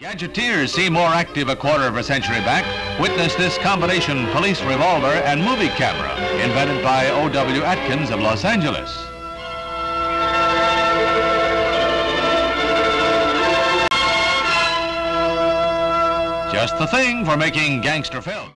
Gadgeteers seem more active a quarter of a century back. Witness this combination police revolver and movie camera invented by O.W. Atkins of Los Angeles. Just the thing for making gangster films.